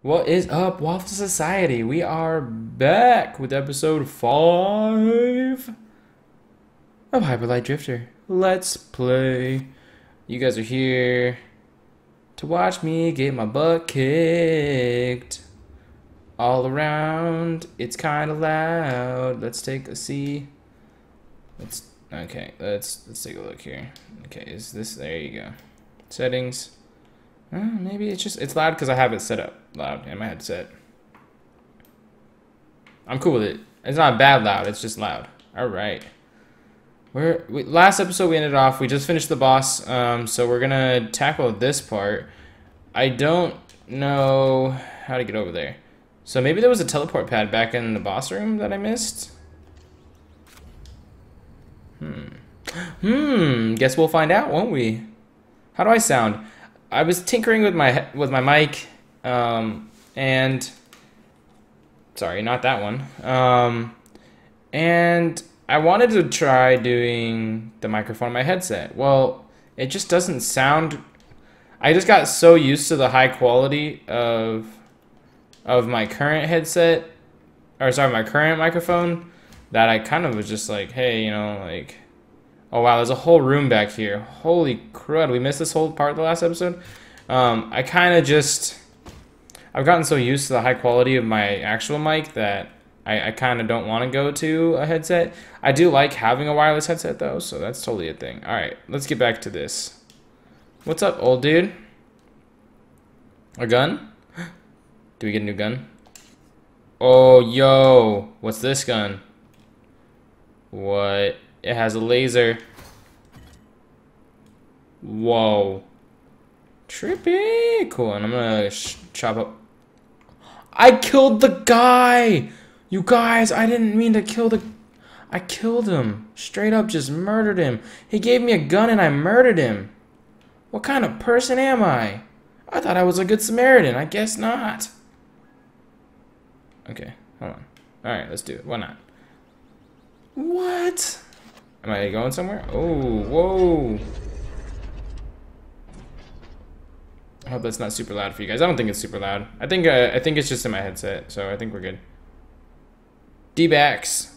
What is up, Waffle Society? We are back with episode 5 of Hyper Light Drifter. Let's play. You guys are here to watch me get my butt kicked. All around, it's kind of loud. Let's take a see. Let's, okay, let's, let's take a look here. Okay, is this, there you go. Settings. Uh, maybe it's just it's loud because I have it set up loud in my headset. I'm cool with it. It's not bad loud. It's just loud. All right. We're we, last episode we ended off. We just finished the boss. Um, so we're gonna tackle this part. I don't know how to get over there. So maybe there was a teleport pad back in the boss room that I missed. Hmm. Hmm. Guess we'll find out, won't we? How do I sound? I was tinkering with my with my mic, um, and sorry, not that one. Um, and I wanted to try doing the microphone on my headset. Well, it just doesn't sound. I just got so used to the high quality of of my current headset, or sorry, my current microphone, that I kind of was just like, hey, you know, like Oh wow, there's a whole room back here. Holy crud, we missed this whole part of the last episode. Um, I kind of just, I've gotten so used to the high quality of my actual mic that I, I kind of don't want to go to a headset. I do like having a wireless headset though, so that's totally a thing. All right, let's get back to this. What's up, old dude? A gun? Do we get a new gun? Oh, yo, what's this gun? What? It has a laser. Whoa. Trippy. Cool, and I'm gonna chop up. I killed the guy! You guys, I didn't mean to kill the... I killed him. Straight up just murdered him. He gave me a gun and I murdered him. What kind of person am I? I thought I was a good Samaritan. I guess not. Okay, hold on. Alright, let's do it. Why not? What? Am I going somewhere? Oh, whoa. I hope that's not super loud for you guys. I don't think it's super loud. I think uh, I think it's just in my headset, so I think we're good. D-backs.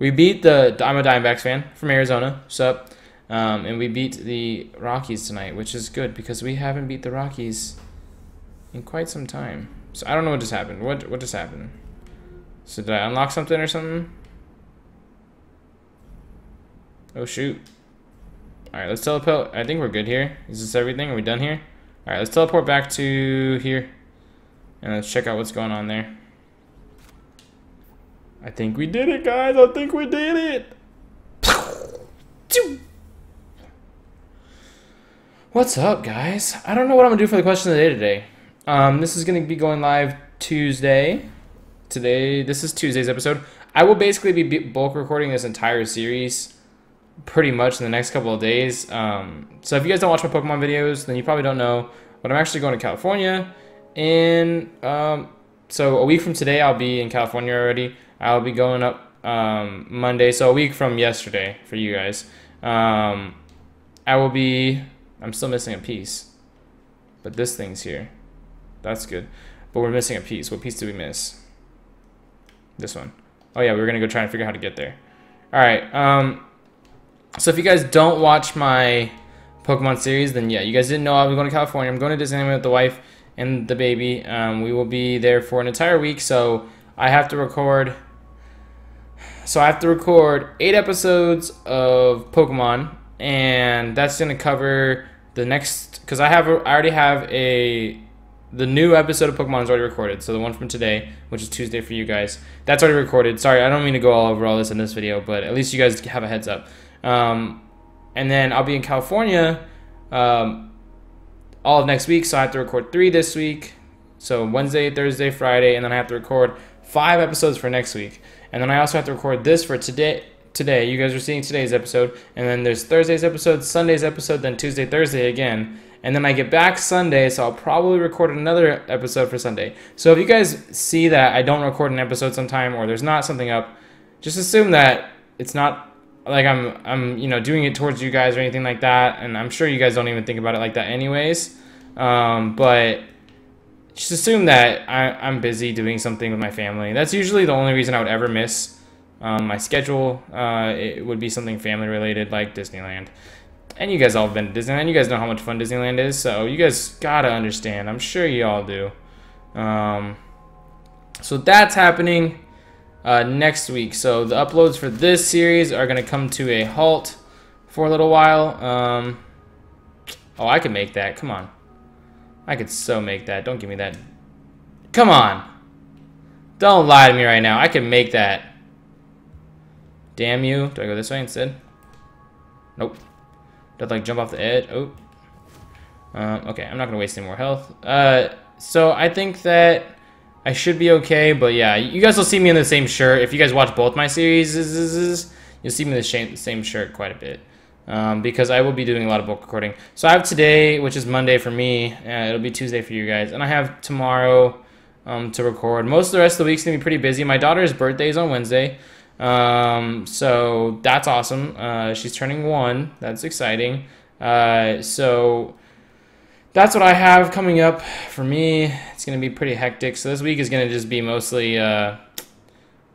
We beat the I'm a Diamondbacks fan from Arizona. Sup? Um, and we beat the Rockies tonight, which is good because we haven't beat the Rockies in quite some time. So I don't know what just happened. What what just happened? So did I unlock something or something? Oh, shoot. Alright, let's teleport. I think we're good here. Is this everything? Are we done here? Alright, let's teleport back to here. And let's check out what's going on there. I think we did it, guys. I think we did it. What's up, guys? I don't know what I'm going to do for the question of the day today. Um, this is going to be going live Tuesday. Today, this is Tuesday's episode. I will basically be bulk recording this entire series pretty much in the next couple of days. Um, so if you guys don't watch my Pokemon videos, then you probably don't know. But I'm actually going to California. And um, so a week from today, I'll be in California already. I'll be going up um, Monday. So a week from yesterday for you guys. Um, I will be. I'm still missing a piece. But this thing's here. That's good. But we're missing a piece. What piece did we miss? This one. Oh yeah, we were gonna go try and figure out how to get there. All right. So if you guys don't watch my Pokemon series, then yeah, you guys didn't know I was going to California. I'm going to Disneyland with the wife and the baby. Um, we will be there for an entire week, so I have to record. So I have to record eight episodes of Pokemon, and that's going to cover the next. Because I have, I already have a the new episode of Pokemon is already recorded. So the one from today, which is Tuesday for you guys, that's already recorded. Sorry, I don't mean to go all over all this in this video, but at least you guys have a heads up. Um, and then I'll be in California um, all of next week, so I have to record three this week. So Wednesday, Thursday, Friday, and then I have to record five episodes for next week. And then I also have to record this for today. Today, you guys are seeing today's episode, and then there's Thursday's episode, Sunday's episode, then Tuesday, Thursday again, and then I get back Sunday, so I'll probably record another episode for Sunday. So if you guys see that I don't record an episode sometime or there's not something up, just assume that it's not like I'm I'm you know doing it towards you guys or anything like that, and I'm sure you guys don't even think about it like that anyways. Um, but just assume that I, I'm busy doing something with my family. That's usually the only reason I would ever miss um, my schedule. Uh, it would be something family related, like Disneyland. And you guys all have been to Disneyland. You guys know how much fun Disneyland is, so you guys gotta understand. I'm sure you all do. Um, so that's happening uh, next week. So the uploads for this series are gonna come to a halt for a little while. Um, oh, I can make that. Come on. I could so make that. Don't give me that. Come on. Don't lie to me right now. I can make that. Damn you. Do I go this way instead? Nope. Do I like jump off the edge? Oh. Um, okay, I'm not gonna waste any more health. Uh, so I think that I should be okay, but yeah, you guys will see me in the same shirt. If you guys watch both my series, you'll see me in the same shirt quite a bit um, because I will be doing a lot of bulk recording. So I have today, which is Monday for me. Uh, it'll be Tuesday for you guys, and I have tomorrow um, to record. Most of the rest of the week's gonna be pretty busy. My daughter's birthday is on Wednesday, um, so that's awesome. Uh, she's turning one. That's exciting. Uh, so that's what I have coming up for me. It's gonna be pretty hectic. So this week is gonna just be mostly uh,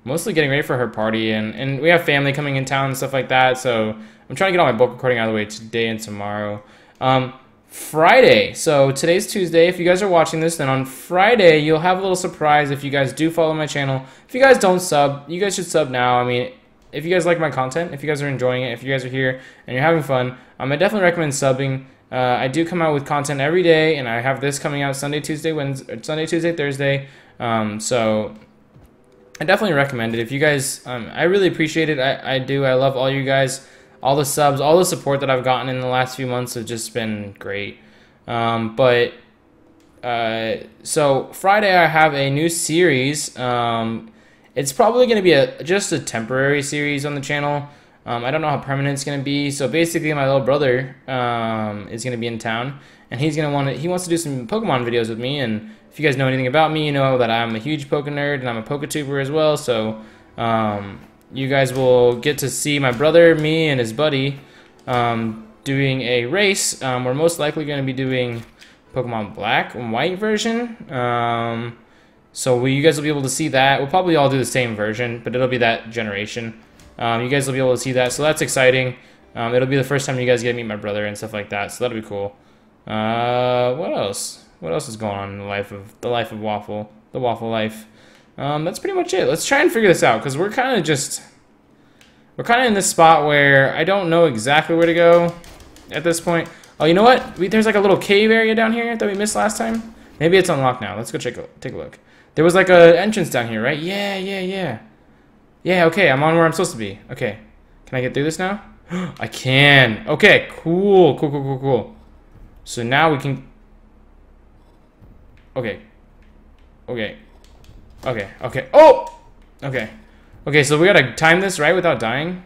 mostly getting ready for her party, and and we have family coming in town and stuff like that. So I'm trying to get all my bulk recording out of the way today and tomorrow. Um, Friday. So today's Tuesday. If you guys are watching this, then on Friday you'll have a little surprise if you guys do follow my channel. If you guys don't sub, you guys should sub now. I mean, if you guys like my content, if you guys are enjoying it, if you guys are here and you're having fun, um, I definitely recommend subbing. Uh, I do come out with content every day, and I have this coming out Sunday, Tuesday, Wednesday, Sunday, Tuesday, Thursday. Um, so I definitely recommend it. If you guys, um, I really appreciate it. I, I do. I love all you guys all the subs, all the support that I've gotten in the last few months have just been great. Um, but uh, so Friday I have a new series. Um, it's probably going to be a just a temporary series on the channel. Um, I don't know how permanent it's going to be. So basically, my little brother um, is going to be in town, and he's to want to he wants to do some Pokemon videos with me. And if you guys know anything about me, you know that I'm a huge Poke nerd and I'm a PokeTuber as well. So um, you guys will get to see my brother, me, and his buddy um, doing a race. Um, we're most likely going to be doing Pokemon Black and White version. Um, so we, you guys will be able to see that. We'll probably all do the same version, but it'll be that generation. Um, you guys will be able to see that, so that's exciting. Um, it'll be the first time you guys get to meet my brother and stuff like that, so that'll be cool. Uh, what else? What else is going on in the life of the life of Waffle, the Waffle life? Um, that's pretty much it. Let's try and figure this out because we're kind of just we're kind of in this spot where I don't know exactly where to go at this point. Oh, you know what? We, there's like a little cave area down here that we missed last time. Maybe it's unlocked now. Let's go check take a look. There was like a entrance down here, right? Yeah, yeah, yeah. Yeah, okay, I'm on where I'm supposed to be. Okay. Can I get through this now? I can. Okay, cool, cool, cool, cool, cool. So now we can... Okay. Okay. Okay, okay. Oh! Okay. Okay, so we gotta time this, right, without dying?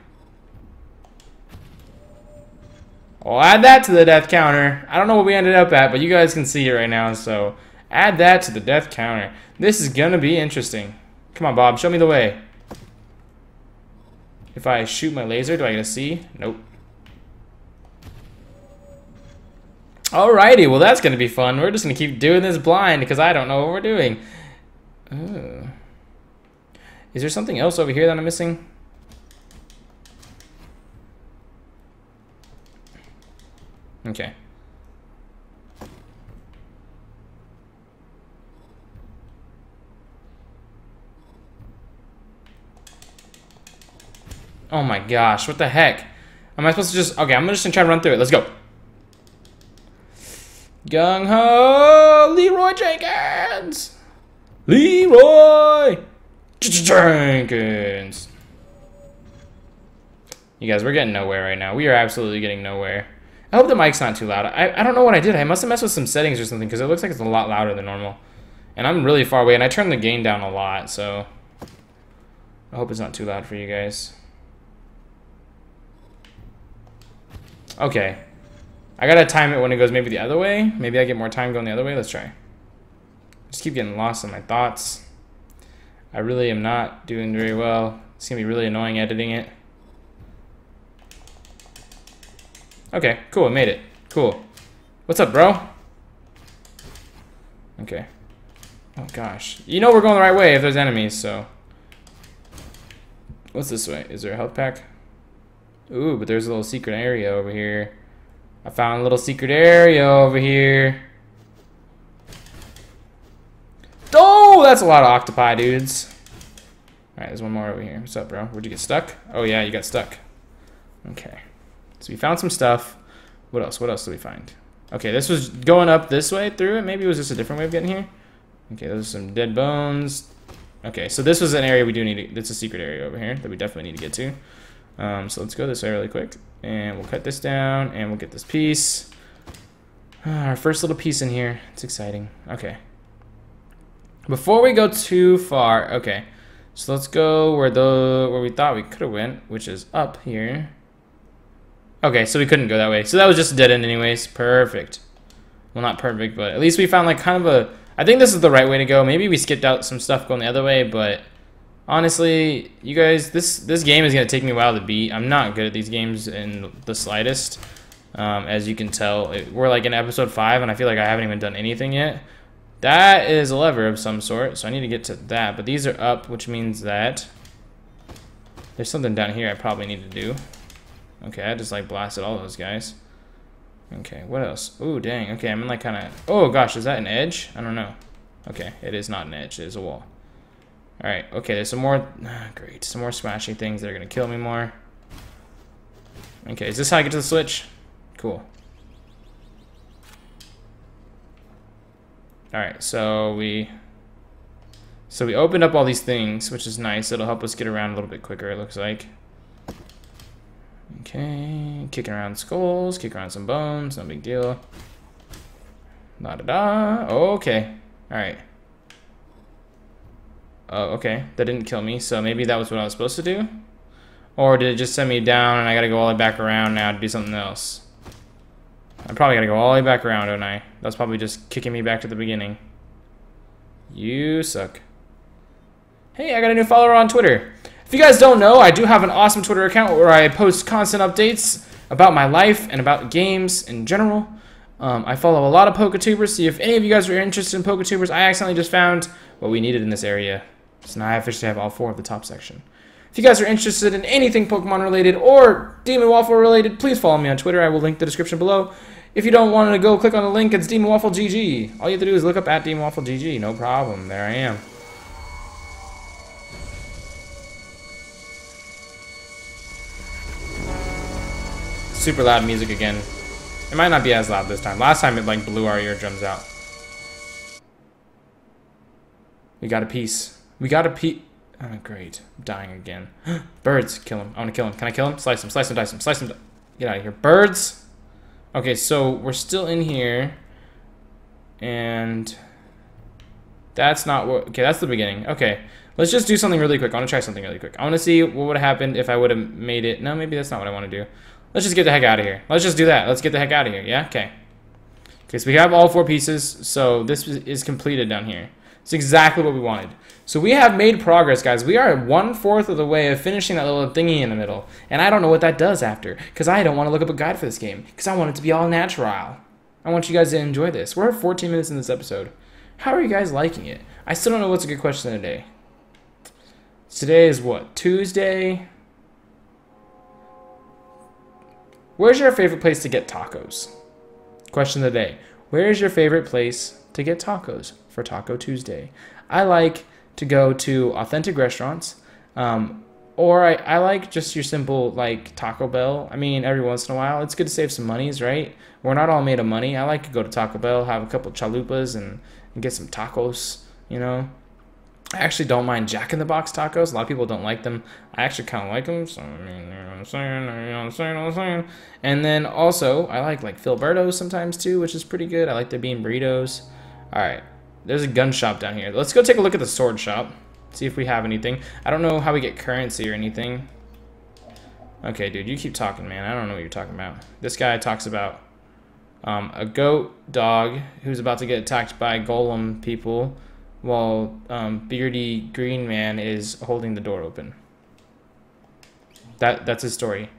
I'll add that to the death counter. I don't know what we ended up at, but you guys can see it right now, so add that to the death counter. This is gonna be interesting. Come on, Bob, show me the way. If I shoot my laser, do I get a C? Nope. Alrighty, well that's gonna be fun. We're just gonna keep doing this blind because I don't know what we're doing. Ooh. Is there something else over here that I'm missing? Okay. Oh my gosh, what the heck? Am I supposed to just... Okay, I'm just gonna try to run through it. Let's go. Gung Ho! Leeroy Jenkins! Leeroy Jenkins. You guys, we're getting nowhere right now. We are absolutely getting nowhere. I hope the mic's not too loud. I, I don't know what I did. I must have messed with some settings or something because it looks like it's a lot louder than normal. And I'm really far away, and I turned the gain down a lot, so... I hope it's not too loud for you guys. Okay. I gotta time it when it goes maybe the other way. Maybe I get more time going the other way. Let's try. Just keep getting lost in my thoughts. I really am not doing very well. It's gonna be really annoying editing it. Okay, cool, I made it. Cool. What's up, bro? Okay. Oh gosh. You know we're going the right way if there's enemies, so. What's this way? Is there a health pack? Ooh, but there's a little secret area over here. I found a little secret area over here. Oh, that's a lot of octopi, dudes. Alright, there's one more over here. What's up, bro? Where'd you get stuck? Oh, yeah, you got stuck. Okay. So we found some stuff. What else? What else did we find? Okay, this was going up this way through it. Maybe it was just a different way of getting here. Okay, those are some dead bones. Okay, so this was an area we do need to... It's a secret area over here that we definitely need to get to. Um, so let's go this way really quick. And we'll cut this down, and we'll get this piece. Our first little piece in here. It's exciting. Okay. Before we go too far... Okay. So let's go where the where we thought we could have went, which is up here. Okay, so we couldn't go that way. So that was just a dead end anyways. Perfect. Well, not perfect, but at least we found like kind of a... I think this is the right way to go. Maybe we skipped out some stuff going the other way, but honestly, you guys, this this game is going to take me a while to beat. I'm not good at these games in the slightest. Um, as you can tell, it, we're like in episode 5, and I feel like I haven't even done anything yet. That is a lever of some sort, so I need to get to that. But these are up, which means that there's something down here I probably need to do. Okay, I just like blasted all those guys. Okay, what else? Ooh, dang. Okay, I'm in like kind of... Oh, gosh, is that an edge? I don't know. Okay, it is not an edge. It is a wall. Alright, okay, there's some more... Ah, great. Some more smashing things that are going to kill me more. Okay, is this how I get to the switch? Cool. Alright, so we... So we opened up all these things, which is nice. It'll help us get around a little bit quicker, it looks like. Okay, kicking around skulls, kicking around some bones, no big deal. La da da. Okay. Alright. Oh, okay. That didn't kill me, so maybe that was what I was supposed to do? Or did it just send me down and I gotta go all the way back around now to do something else? I probably gotta go all the way back around, don't I? That's probably just kicking me back to the beginning. You suck. Hey, I got a new follower on Twitter. If you guys don't know, I do have an awesome Twitter account where I post constant updates about my life and about games in general. Um, I follow a lot of PokeTubers. See if any of you guys are interested in PokeTubers. I accidentally just found what we needed in this area. So now I officially have all four of the top section. If you guys are interested in anything Pokemon related or Demon Waffle related, please follow me on Twitter. I will link the description below. If you don't want to go click on the link, it's Demon Waffle GG. All you have to do is look up at Demon Waffle GG. No problem. There I am. super loud music again. It might not be as loud this time. Last time it like blew our eardrums out. We got a piece. We got a piece. Oh, great. I'm dying again. Birds. Kill him. I want to kill him. Can I kill him? Slice him. Slice him. Dice him. Slice him. Get out of here. Birds. Okay, so we're still in here. And that's not what... Okay, that's the beginning. Okay. Let's just do something really quick. I want to try something really quick. I want to see what would have happened if I would have made it... No, maybe that's not what I want to do. Let's just get the heck out of here. Let's just do that. Let's get the heck out of here. Yeah? Okay. Okay, so we have all four pieces. So this is completed down here. It's exactly what we wanted. So we have made progress, guys. We are one-fourth of the way of finishing that little thingy in the middle. And I don't know what that does after. Because I don't want to look up a guide for this game. Because I want it to be all natural. I want you guys to enjoy this. We're at 14 minutes in this episode. How are you guys liking it? I still don't know what's a good question today. Today is what? Tuesday? Where's your favorite place to get tacos? Question of the day. Where is your favorite place to get tacos for Taco Tuesday? I like to go to authentic restaurants, um, or I, I like just your simple like Taco Bell. I mean, every once in a while, it's good to save some monies, right? We're not all made of money. I like to go to Taco Bell, have a couple chalupas, and, and get some tacos. You know, I actually don't mind Jack in the Box tacos. A lot of people don't like them. I actually kind of like them. So I mean, you know what I'm saying? You know what I'm saying? You know what I'm saying? And then also, I like like Filiberto's sometimes too, which is pretty good. I like their bean burritos. All right, there's a gun shop down here. Let's go take a look at the sword shop. See if we have anything. I don't know how we get currency or anything. Okay, dude, you keep talking, man. I don't know what you're talking about. This guy talks about um, a goat dog who's about to get attacked by golem people while um, Beardy Green Man is holding the door open. That that's his story.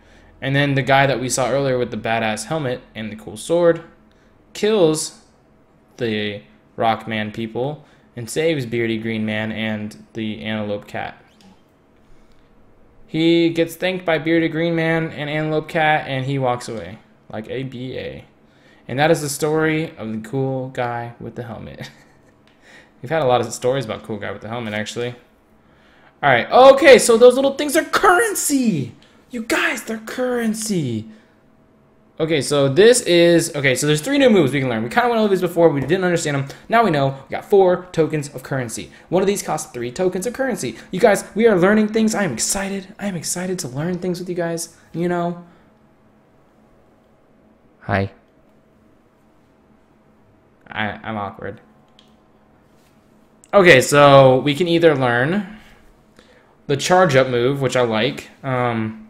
And then the guy that we saw earlier with the badass helmet and the cool sword kills the Rockman people and saves Beardy Green Man and the Antelope Cat. He gets thanked by Bearded Green Man and Antelope Cat, and he walks away like a BA. And that is the story of the cool guy with the helmet. We've had a lot of stories about cool guy with the helmet, actually. All right. Okay, so those little things are currency. You guys, they're currency. Okay, so this is, okay, so there's three new moves we can learn. We kind of went over these before, we didn't understand them. Now we know, we got four tokens of currency. One of these costs three tokens of currency. You guys, we are learning things. I am excited. I am excited to learn things with you guys, you know. Hi. I, I'm awkward. Okay, so we can either learn the charge up move, which I like. Um,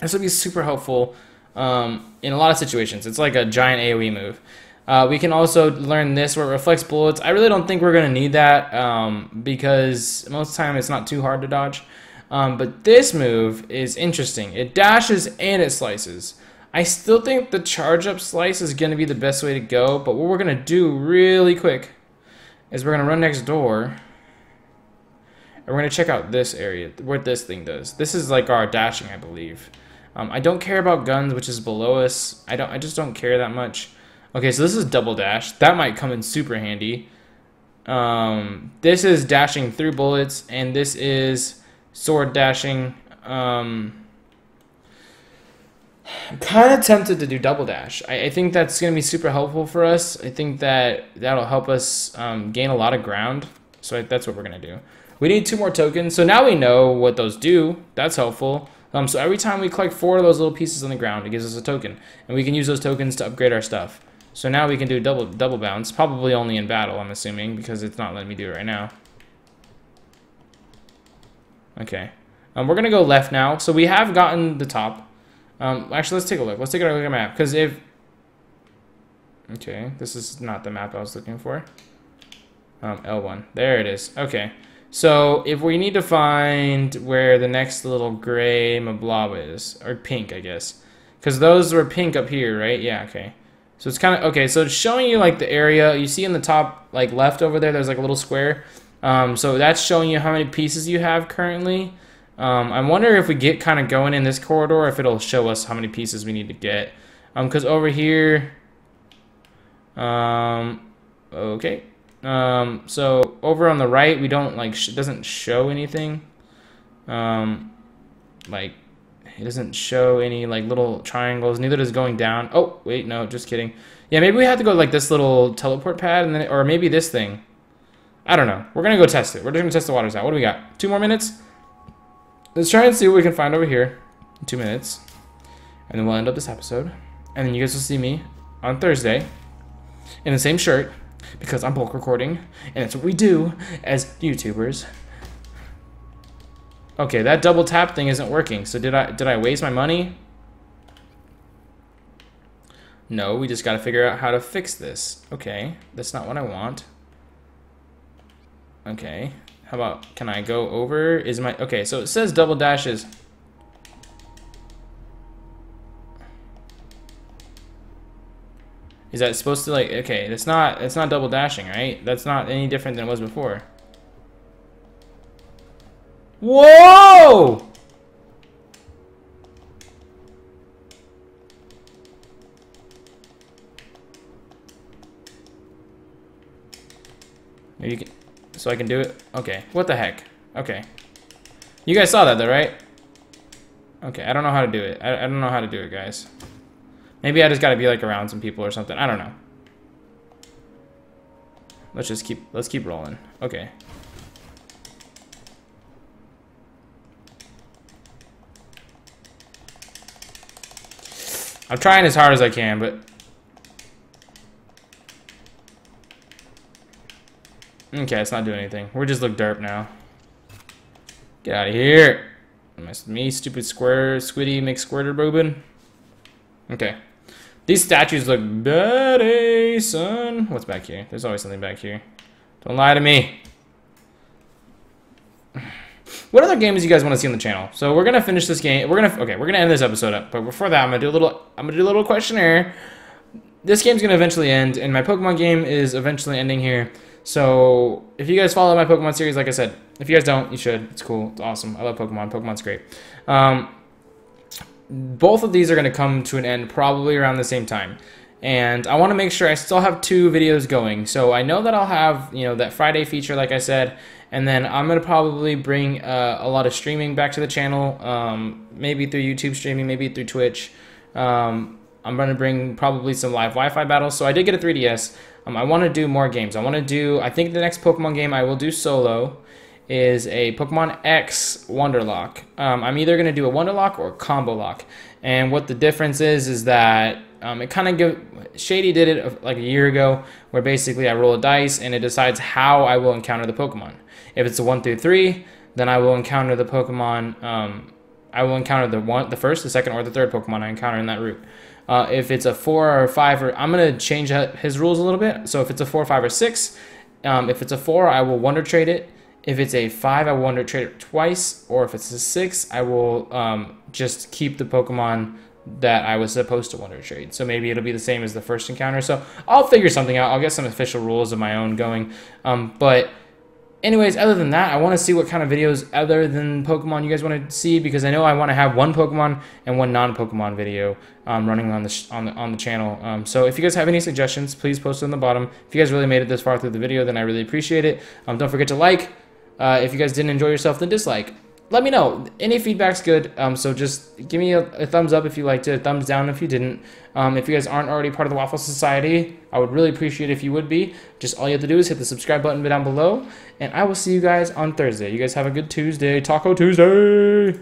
this would be super helpful um, in a lot of situations. It's like a giant AoE move. Uh, we can also learn this where it reflects bullets. I really don't think we're going to need that um, because most of the time it's not too hard to dodge. Um, but this move is interesting. It dashes and it slices. I still think the charge up slice is going to be the best way to go. But what we're going to do really quick is we're going to run next door. And we're going to check out this area, what this thing does. This is like our dashing, I believe. Um, I don't care about guns, which is below us. I don't. I just don't care that much. Okay, so this is double dash. That might come in super handy. Um, this is dashing through bullets, and this is sword dashing. Um, I'm kind of tempted to do double dash. I, I think that's going to be super helpful for us. I think that that'll help us um, gain a lot of ground. So that's what we're going to do. We need two more tokens. So now we know what those do. That's helpful. Um, so every time we collect four of those little pieces on the ground, it gives us a token. And we can use those tokens to upgrade our stuff. So now we can do double double bounce. Probably only in battle, I'm assuming, because it's not letting me do it right now. Okay. Um, we're going to go left now. So we have gotten the top. Um, actually, let's take a look. Let's take a look at the map. Because if... Okay, this is not the map I was looking for. Um, L1. There it is. Okay. So if we need to find where the next little gray Moblab is, or pink, I guess. Because those were pink up here, right? Yeah, okay. So it's kind of, okay, so it's showing you like the area. You see in the top, like left over there, there's like a little square. Um, so that's showing you how many pieces you have currently. Um, I wonder if we get kind of going in this corridor, if it'll show us how many pieces we need to get. Because um, over here, um, okay, um, so over on the right, we don't like sh doesn't show anything. Um, like it doesn't show any like little triangles. Neither does going down. Oh wait, no, just kidding. Yeah, maybe we have to go like this little teleport pad, and then or maybe this thing. I don't know. We're gonna go test it. We're just gonna test the waters out. What do we got? Two more minutes. Let's try and see what we can find over here. In two minutes, and then we'll end up this episode. And then you guys will see me on Thursday in the same shirt because I'm bulk recording, and it's what we do as YouTubers. Okay, that double tap thing isn't working. So did I did I waste my money? No, we just got to figure out how to fix this. Okay, that's not what I want. Okay, how about, can I go over? Is my, okay, so it says double dashes. Is that supposed to like, okay, that's not, it's not double dashing, right? That's not any different than it was before. Whoa! Maybe you can, so I can do it? Okay, what the heck? Okay. You guys saw that though, right? Okay, I don't know how to do it. I, I don't know how to do it, guys. Maybe I just gotta be like around some people or something. I don't know. Let's just keep, let's keep rolling. Okay. I'm trying as hard as I can, but... Okay, it's not doing anything. We're just look derp now. Get out of here. Me, stupid square, squiddy, McSquirter boobin. Okay. These statues look dirty, son. What's back here? There's always something back here. Don't lie to me. What other games do you guys want to see on the channel? So we're gonna finish this game. We're gonna okay. We're gonna end this episode up. But before that, I'm gonna do a little. I'm gonna do a little questionnaire. This game's gonna eventually end, and my Pokemon game is eventually ending here. So if you guys follow my Pokemon series, like I said, if you guys don't, you should. It's cool. It's awesome. I love Pokemon. Pokemon's great. Um, both of these are going to come to an end probably around the same time. And I want to make sure I still have two videos going. So I know that I'll have, you know, that Friday feature, like I said, and then I'm going to probably bring uh, a lot of streaming back to the channel, um, maybe through YouTube streaming, maybe through Twitch. Um, I'm going to bring probably some live Wi-Fi battles. So I did get a 3DS. Um, I want to do more games. I want to do, I think the next Pokemon game I will do solo is a Pokemon X Wonderlocke. Um, I'm either going to do a Wonderlocke or a Combo Lock. And what the difference is, is that um, it kind of give Shady did it uh, like a year ago, where basically I roll a dice and it decides how I will encounter the Pokemon. If it's a one through three, then I will encounter the Pokemon. Um, I will encounter the one, the first, the second, or the third Pokemon I encounter in that route. Uh, if it's a four or five, or I'm gonna change his rules a little bit. So if it's a four, five, or six, um, if it's a four, I will wonder trade it. If it's a five, I will wonder trade it twice, or if it's a six, I will um, just keep the Pokemon that I was supposed to wonder trade. So maybe it'll be the same as the first encounter. So I'll figure something out. I'll get some official rules of my own going. Um, but anyways, other than that, I want to see what kind of videos other than Pokemon you guys want to see because I know I want to have one Pokemon and one non-Pokemon video um, running on the on the on the channel. Um, so if you guys have any suggestions, please post them in the bottom. If you guys really made it this far through the video, then I really appreciate it. Um, don't forget to like. Uh, if you guys didn't enjoy yourself, then dislike. Let me know. Any feedback's good. Um, so just give me a, a, thumbs up if you liked it, thumbs down if you didn't. Um, if you guys aren't already part of the Waffle Society, I would really appreciate if you would be. Just all you have to do is hit the subscribe button down below, and I will see you guys on Thursday. You guys have a good Tuesday, Taco Tuesday.